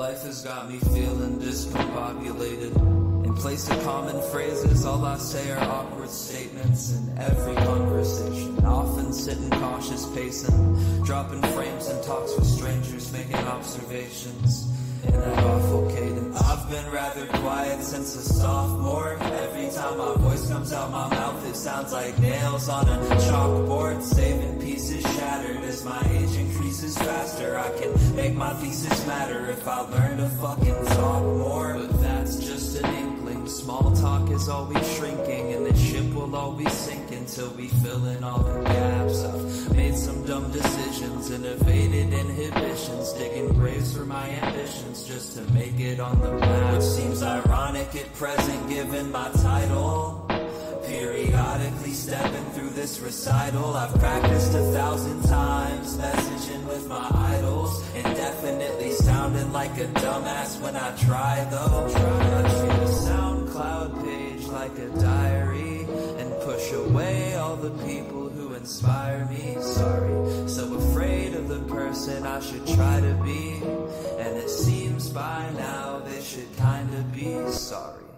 life has got me feeling discombobulated. In place of common phrases, all I say are awkward statements in every conversation. Often sitting cautious pacing, dropping frames and talks with strangers, making observations in that awful cadence. I've been rather quiet since a sophomore. Every time my voice comes out my mouth, it sounds like nails on a chalkboard. Make my thesis matter if I learn to fucking talk more. But that's just an inkling. Small talk is always shrinking, and the ship will always sink until we fill in all the gaps. I've made some dumb decisions and evaded inhibitions, digging graves for my ambitions just to make it on the map. Which seems ironic at present, given my title. Periodically stepping through this recital I've practiced a thousand times sounding like a dumbass when I try though. I treat a SoundCloud page like a diary And push away all the people who inspire me. Sorry, so afraid of the person I should try to be. And it seems by now they should kinda be sorry